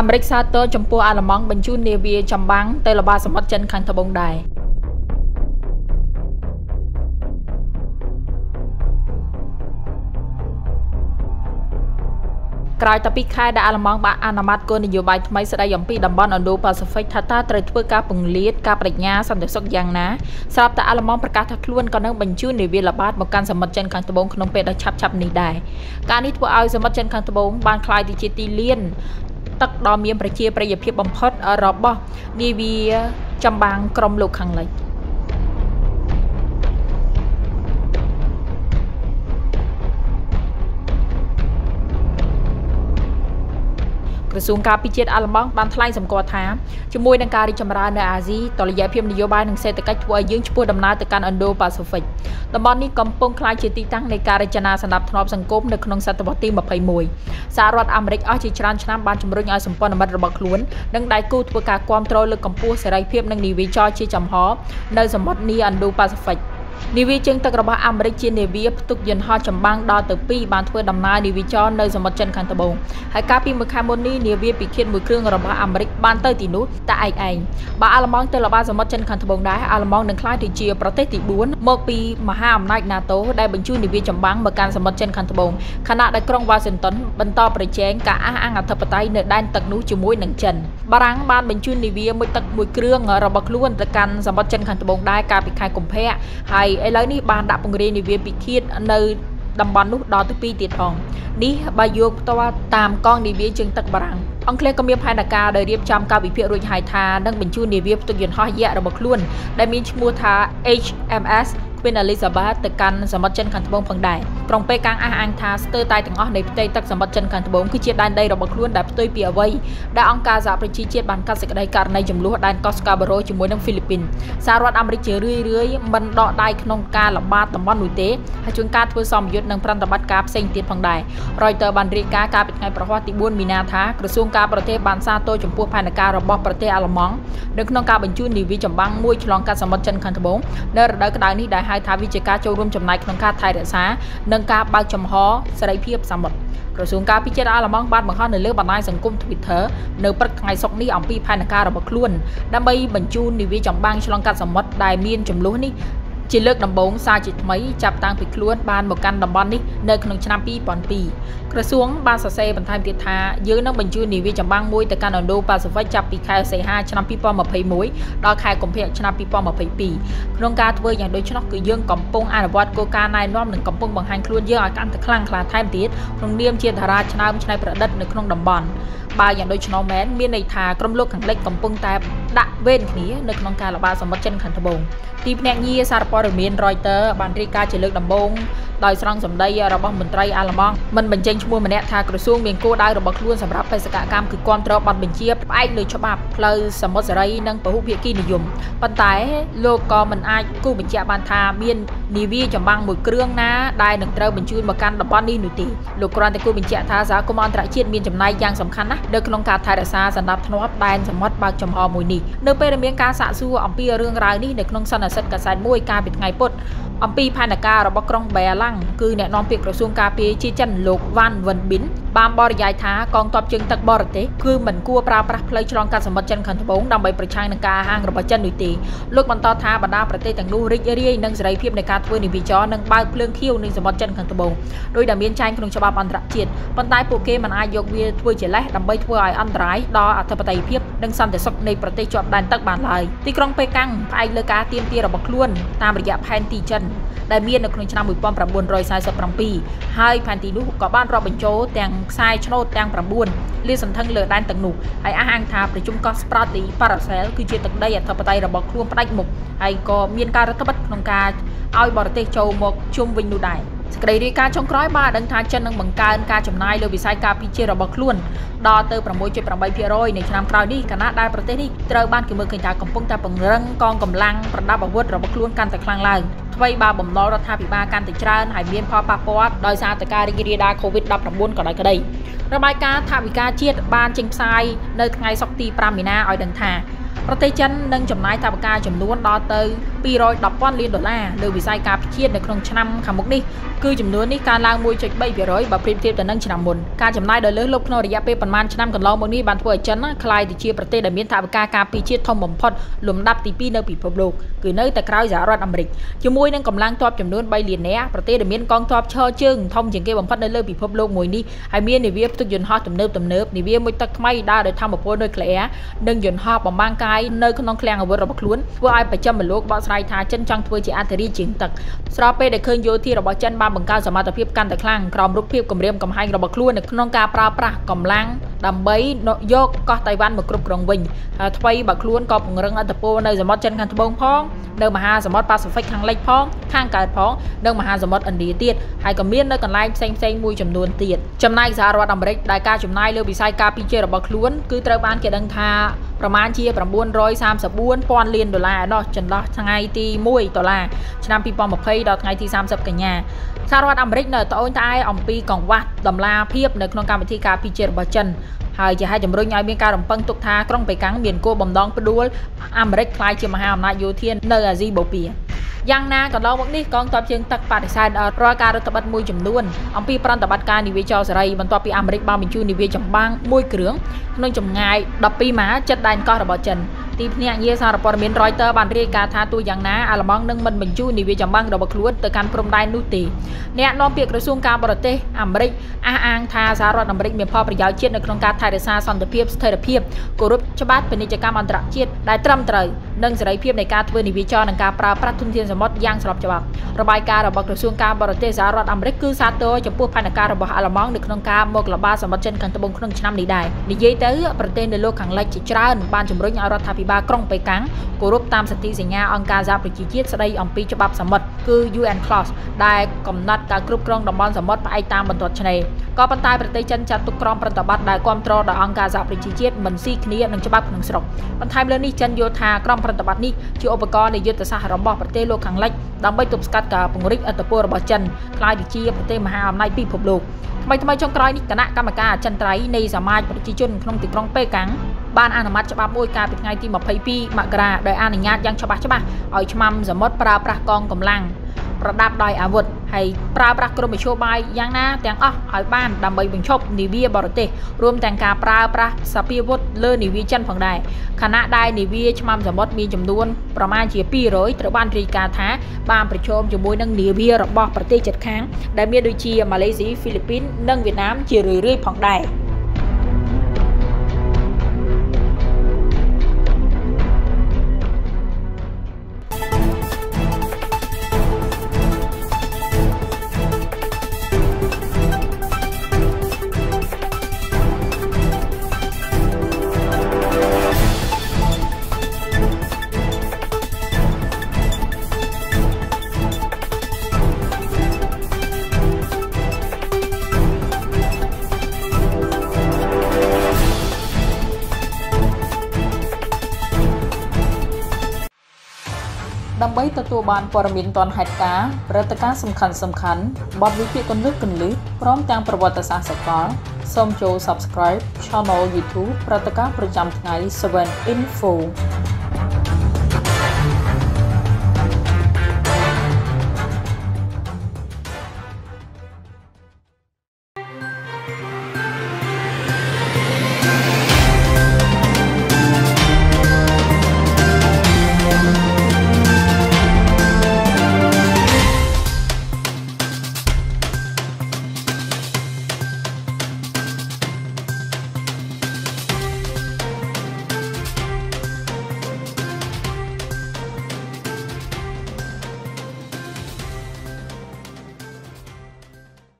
អាមេរិកសាទរចំពោះអាល្លឺម៉ង់បញ្ជូននាវាចម្បាំងទៅល្បាតសមុទ្រចិនខាងត្បូងដែរក្រោយតែពីខែដែលអាល្លឺម៉ង់បានអនុម័តគោលនយោបាយថ្មីស្តីអំពីតំបន់ Indo-Pacific ថាតើត្រូវធ្វើការពង្លាតការបដិញ្ញាសន្តិសុខយ៉ាងណាស្រាប់តែអាល្លឺម៉ង់ប្រកាសថាខ្លួនក៏នឹងបញ្ជូននាវាល្បាតមកកាន់សមុទ្រចិនខាងត្បូងក្នុងពេលដ៏ឆាប់ៗនេះដែរការនេះធ្វើឲ្យសមុទ្រចិនខាងត្បូងបានក្លាយទៅជាទីលាន ទឹកដ៏មានប្រជាប្រិយភាពបំផុតរបស់នាវាចម្បាំងក្រុមលោកខាងលិច ក្រសួងការពិជាតិអាល្លឺម៉ង់បានថ្លែងសម្គាល់ថាជាមួយនឹងការរីកចម្រើននៅអាស៊ីតលយៈភាពនយោបាយនិងសេដ្ឋកិច្ចធ្វើឲ្យយើងឆ្ពោះដំណើរទៅកាន់ Indo-Pacific តំបន់នេះកំពុងក្លាយជាទីតាំងនៃការរចនាសម្ដាប់ធ្នាប់សង្គមនៅក្នុងសតវត្សទី21សហរដ្ឋអាមេរិកអស់ជាច្រើនឆ្នាំបានជំរុញឲ្យសម្ព័ន្ធមិត្តរបស់ខ្លួននិងដៃគូធ្វើការគ្រប់គ្រងលើកកម្ពស់សេរីភាពនិងនាវាចរជាចំហនៅសមុទ្រនី Indo-Pacific នាវាជើងទឹករបស់អាមេរិកជានាវាផ្ទុកយន្តហោះចម្បាំងដល់ទៅ2បានធ្វើដំណើរនាវាចរនៅសមុទ្រចិនខាងត្បូងហើយកាលពីមួយខែមុននេះនាវាពិឃាតមួយគ្រឿងរបស់អាមេរិកបានទៅទីនោះតែឯកឯងបើអាល្លឺម៉ង់ទៅល្បាតសមុទ្រចិនខាងត្បូងដែរអាល្លឺម៉ង់នឹងក្លាយទៅជាប្រទេសទី4មកពីមហាអំណាច NATO ដែលបញ្ជូននាវាចម្បាំងមកកាន់សមុទ្រចិនខាងត្បូងខណៈដែលក្រុង Washington បន្តប្រជែងការអះអាងអធិបតេយ្យនៅដែនទឹកនោះជាមួយនឹងចិនបារាំងបានបញ្ជូននាវាមួយទឹកមួយគ្រឿងរបស់ខ្លួនទៅកាន់សមុទ្រចិនខាងត្បូងដែរកាលពីខែកុម្ភៈហើយឥឡូវនេះបានដាក់ពង្រាយនាវាពិឃាតនៅតំបន់នោះដល់ទៅ2ទៀតផងនេះបើយកផ្ទាល់តាមកងនាវាជើងទឹកបារាំងអង់គ្លេសក៏មានផែនការដែលរៀបចំការវិភាគរួចហើយថានឹងបញ្ជូននាវាផ្ទុកយន្តហោះយក្សរបស់ខ្លួនដែលមានឈ្មោះថា HMS Queen Elizabeth ទៅកាន់សមុទ្រចិនខាងត្បូងផងដែរ ក្រុងប៉េកាំងអះអាងថាស្ទើរតែទាំងអស់នៃផ្ទៃទឹកសមុទ្រចិនខាងត្បូងគឺជាដែនដីរបស់ខ្លួនដែលផ្ទុយពីអ្វីដែលអង្គការសហប្រជាជាតិបានកាត់សេចក្តីករណីចំនួនដែនកោះស្កាបូរ៉ូជាមួយនឹងហ្វីលីពីនសហរដ្ឋអាមេរិកជារឿយរឿយមិនដកដៃក្នុងការល្បាតតំបន់នោះទេហើយជួនកាលធ្វើសម្ពយុទ្ធនិងប្រតិបត្តិការផ្សេងទៀតផងដែរ Reuters បានរាយការណ៍កាលពីថ្ងៃប្រហ័សទី4មីនាថាក្រសួងការប្រទេសបានសាទរចំពោះផែនការរបស់ប្រទេសអាល្លឺម៉ង់នៅក្នុងការបញ្ជូននាវាចម្បាំងមួយឆ្លងកាត់សមុទ្រចិនខាងត្បូងនៅរដូវក្តៅនេះដែលហៅថាវាជាការចូលចូលរួមចំណែកក្នុងការថែរក្សានិងការបើកចំហសេរីភាពសមុទ្រក្រសួងការពិចារណាអាល្លឺម៉ង់បានបង្ហោះនៅលើបណ្ដាញសង្គម Twitter នៅព្រឹកថ្ងៃសុក្រនេះអំពីផែនការរបស់ខ្លួនដើម្បីបញ្ជូននាវាចម្បាំងឆ្លងកាត់សមុទ្រដែលមានចំនួននេះ ជាលើកដំបូងសារជាថ្មីចាប់តាំងពីខ្លួនបានមកកាន់តំបន់នេះនៅក្នុងឆ្នាំ2002ក្រសួងបានសរសេរបន្ថែមទៀតថាយើងនឹងបញ្ជូននាវាចម្បាំងមួយទៅកាន់ឥណ្ឌូប៉ាស៊ីហ្វិកចាប់ពីខែសីហាឆ្នាំ2021ដល់ខែកុម្ភៈឆ្នាំ2022ក្នុងការធ្វើយ៉ាងដូចនោះគឺយើងកំពុងអនុវត្តគោលការណ៍ណែនាំនិងកំពុងបង្ហាញខ្លួនយើងឲ្យកាន់តែខ្លាំងក្លាថែមទៀតក្នុងនាមជាតារាឆ្នើមច្នៃប្រឌិតនៅក្នុងតំបន់បើយ៉ាងដូចឆ្នោមែនមានន័យថាក្រុមលោកខាងលិចកំពុងតែដាក់វេនគ្នានៅក្នុងការល្បាតសមុទ្រចិនខាងត្បូងទីភ្នាក់ងារសារព័ត៌មាន Reuters បានរាយការណ៍ជាលើកដំបូងដោយស្រង់សម្ដីរបស់មន្ត្រីអាល្លឺម៉ង់មិនបញ្ចេញឈ្មោះម្នាក់ថាក្រសួងមានគោលដៅរបស់ខ្លួនសម្រាប់បេសកកម្មគឺគ្រប់គ្រងបទបញ្ជាផ្អែកលើច្បាប់ផ្លូវសមុទ្រសេរីនិងពហុភាគីនិយមប៉ុន្តែលោកក៏មិនអាចគូបញ្ជាក់បានថាមាន នាវាចម្បាំងមួយគ្រឿងណាដែលនឹងត្រូវបញ្ជូនមកកាន់តំបន់នេះនោះទេលោកគ្រាន់តែគូបញ្ជាក់ថាសហគមន៍អន្តរជាតិមានចំណាយយ៉ាងសំខាន់ណាស់នៅក្នុងការថែរក្សាសណ្ដាប់ធ្នាប់ដែនសមុទ្របើកចំហមួយនេះនៅពេលដែលមានការសាកសួរអំពីរឿងរ៉ាវនេះនៅក្នុងសន្និសីទកាសែតមួយកាលពីថ្ងៃពុធ អំពីផែនការរបស់ក្រុងបែឡាំងគឺអ្នកនាំពាក្យក្រសួងការពារជាចិនលោកវ៉ាន់វិនប៊ីនបានបរិយាយថាកងទ័ពជើងទឹកបរទេសគឺមិនគួរប្រើប្រាស់ផ្លូវឆ្លងកាត់សមុទ្រចិនខាងត្បូងដើម្បីប្រឆាំងនឹងការហាងរបស់ចិននោះទេលោកបន្តថាបណ្ដាប្រទេសទាំងនោះរីករាយនឹងសេរីភាពនៃការធ្វើនាវាចរនិងបើកភ្លើងខៀវនៅសមុទ្រចិនខាងត្បូងដោយដែលមានចែងក្នុងច្បាប់អន្តរជាតិប៉ុន្តែពួកគេមិនអាចយកវាធ្វើជាលេសដើម្បីធ្វើឲ្យអន្តរាយដល់អធិបតេយ្យភាពនិងសន្តិសុខនៃប្រទេសជាប់ដែនទឹកបានឡើយទីក្រុងប៉េកាំងផ្អែកលើការទៀមទារបស់ខ្លួនតាមរយៈផែនទីចិនដែលមាននៅក្នុងឆ្នាំ1947ហើយផែនទីនោះក៏បានរាប់បញ្ចូលទាំងខ្សែឆ្នូតទាំង9លាតសន្ធឹងលើដែនទាំងនោះហើយអះអាងថាប្រជុំកោះ Spratly Paracel គឺជាទឹកដីអធិបតេយ្យរបស់ខ្លួនផ្ដាច់មុខហើយក៏មានការរដ្ឋបិទក្នុងការឲ្យបរទេសចូលមកជុំវិញនោះដែរ សេចក្តីរាយការណ៍ចុងក្រោយបានដឹងថាចិននឹងបង្កើនការចំណាយលើវិស័យការពារជាតិរបស់ខ្លួនដល់ទៅ6.8%នៅឆ្នាំក្រោយនេះខណៈដែលប្រទេសនេះត្រូវបានគេមើលឃើញថាកំពុងតែពង្រឹងកងកម្លាំងប្រដាប់អាវុធរបស់ខ្លួនកាន់តែខ្លាំងឡើងអ្វីបើបំណុលរដ្ឋាភិបាលកាន់តែច្រើនហើយមានផលប៉ះពាល់ដោយសារតែការរីករាលដាល COVID-19 ក៏ដោយក្តីរបាយការណ៍ថាវិការជាតិបានចេញផ្សាយនៅថ្ងៃសុក្រទី5មីនាឲ្យដឹងថា ប្រទេសចិននឹងចំណាយថវិកាចំនួនដល់ទៅ210,000លានដុល្លារលើវិស័យការពារជាតិនៅក្នុងឆ្នាំខាងមុខនេះគឺចំនួននេះកើនឡើង1.3%បើប្រៀបធៀបទៅនឹងឆ្នាំមុនការចំណាយដ៏លើសលប់ក្នុងរយៈពេលប្រមាណឆ្នាំកន្លងមកនេះបានធ្វើឲ្យចិនក្លាយទៅជាប្រទេសដែលមានថវិកាការពារជាតិធំបំផុតលំដាប់ទី2នៅពិភពលោកគឺនៅតែក្រោយសហរដ្ឋអាមេរិកជាមួយនឹងកម្លាំងទ័ពចំនួន3លាននាក់ប្រទេសដែលមានកងទ័ពឈរជើងធំជាងគេបំផុតនៅលើពិភពលោកមួយនេះហើយមាននាវាផ្ទុកយន្តហោះទំនើបទំនើបនាវាមួយទឹកថ្មីដើរដោយធម្មពលនុយក្លេអ៊ែរនិងយន្តហោះបំបាំងកាយនៅក្នុងឃ្លាំងអាវុធរបស់ខ្លួនធ្វើឲ្យប្រចាំលោកបកស្រាយថាចិនចង់ធ្វើជាអធិរាជជាងទឹកស្របពេលដែលឃើញយោធារបស់ចិនបានបង្កើនសមត្ថភាពកាន់តែខ្លាំងក្រោមរូបភាពគម្រាមកំហែងរបស់ខ្លួននៅក្នុងការប្រើប្រាស់កម្លាំងដើម្បីយកកោះតៃវ៉ាន់មកគ្រប់គ្រងវិញហើយថ្មីបើខ្លួនក៏ពង្រឹងអធិបតេយ្យនៅសមុទ្រចិនខាងត្បូងផងនៅមហាសមុទ្រប៉ាស៊ីហ្វិកខាងលិចផងខាងកើតផងនិងមហាសមុទ្រឥណ្ឌាទៀតហើយក៏មាននៅកន្លែងផ្សេងផ្សេងមួយចំនួនទៀតចំណែកសហរដ្ឋអាមេរិកដែលការចំណាយលើវិស័យការពារជាតិរបស់ខ្លួនគឺត្រូវបានគេដឹងថា ប្រមាណជា934,000លានដុល្លារនោះចន្លោះថ្ងៃទី1ដុល្លារឆ្នាំ2020ដល់ថ្ងៃទី30កញ្ញាសហរដ្ឋអាមេរិកនៅត្អូញត្អែអំពីកង្វះតម្លាភាពនៅក្នុងកម្មវិធីការពារជាតិរបស់ចិនហើយជាហេតុជំរុញឲ្យមានការរំពឹងទុកថាក្រុងប៉េកាំងមានគោលបំណងផ្ដួលអាមេរិកក្លាយជាមហាអំណាចយោធានៅអាស៊ីបូព៌ា យ៉ាងណាកន្លងមកនេះកងទ័ពជើងទឹកបដិសេធរាល់ការរដ្ឋបတ်មួយចំនួនអំពីប្រតិបត្តិការនាវាចរសេរីបន្ទាប់ពីអាមេរិកបានបញ្ជូននាវាចម្បាំងមួយគ្រឿងក្នុងចម្ងាយ12ម៉ាជិតដែនកោះរបស់ចិនទីភ្នាក់ងារសារព័ត៌មាន Reuters បានរាយការណ៍ថាទោះយ៉ាងណាអាល្លឺម៉ង់នឹងមិនបញ្ជូននាវាចម្បាំងរបស់ខ្លួនទៅកាន់ព្រំដែននោះទេអ្នកនាំពាក្យក្រសួងការបរទេសអាមេរិកអះអាងថាសហរដ្ឋអាមេរិកមានផលប្រយោជន៍ជាតិនៅក្នុងការថែរក្សាសន្តិភាពស្ថិរភាពគោរពច្បាប់ពាណិជ្ជកម្មអន្តរជាតិដែលត្រឹមត្រូវ និងសេរីភាពនៃការធ្វើនាវាចរនិងការប្រើប្រាស់ធនធានសមុទ្រយ៉ាងស្របច្បាប់របាយការណ៍របស់ក្រសួងការបរទេសសហរដ្ឋអាមេរិកគឺសាទរចំពោះផែនការរបស់អាល្លឺម៉ង់នៅក្នុងការមកល្បាតសមុទ្រចិនខាងត្បូងក្នុងឆ្នាំនេះដែរនិយាយទៅប្រទេសនៅលោកខាងលិចជាច្រើនបានជំរុញឲ្យរដ្ឋាភិបាលក្រុងប៉េកាំងគោរពតាមសន្ធិសញ្ញាអង្គការសហប្រជាជាតិស្តីអំពីច្បាប់សមុទ្រគឺ UN Clause ដែលកំណត់ការគ្រប់គ្រងតំបន់សមុទ្រផ្អែកតាមបន្ទាត់ឆ្នេរក៏ប៉ុន្តែប្រទេសចិនចាត់ទុកក្រុមប្រតិបត្តិដែលគ្រប់គ្រងដោយអង្គការសហប្រជាជាតិមិនស៊ីគ្នានឹងច្បាប់ក្នុងស្រុកបន្ថែមលើនេះចិនយល់ថាក្រុមប្រតិបត្តិនេះជាឧបករណ៍នៃយុទ្ធសាស្ត្ររបស់ប្រទេសលោកខាងលិចដើម្បីទប់ស្កាត់ការពង្រីកឥទ្ធិពលរបស់ចិនក្លាយទៅជាប្រទេសមហាអំណាចពិភពលោកថ្មីថ្មីចុងក្រោយនេះគណៈកម្មការអចិន្ត្រៃយ៍នៃសមាជប្រជាជនក្នុងទីក្រុងប៉េកាំងបានអនុម័តច្បាប់មួយកាលពីថ្ងៃទី22មករាដោយអនុញ្ញាតយ៉ាងច្បាស់ច្បាស់ឲ្យឆ្មាំសមុទ្រប្រើប្រាស់កងកម្លាំងប្រដាប់ដោយអាវុធហើយប្រើប្រាស់ក្រុមមធ្យោបាយយ៉ាងណាទាំងអស់ឲ្យបានដើម្បីបញ្ឈប់នាវាបរទេសរួមទាំងការប្រើប្រាស់សពាវុធ លើនាវាចិនផងដែរខណៈដែលនាវាឆ្មាំសមុទ្រមានចំនួនប្រមាណជា200ត្រូវបានរាយការណ៍ថាបានប្រឈមជាមួយនឹងនាវារបស់ប្រទេសជិតខាង ដែលមានដូចជាម៉ាឡេស៊ីហ្វីលីពីននិងវៀតណាមជារឿយៗផងដែរ ដើម្បីទទួលបានព័ត៌មានទាន់ហេតុការណ៍ព្រឹត្តិការណ៍សំខាន់សំខាន់បទវិភាគគន្លឹះគន្លឹះព្រមទាំងប្រវត្តិសាស្ត្រសកលសូមចូល Subscribe Channel YouTube ព្រឹត្តិការណ៍ប្រចាំថ្ងៃ7 Info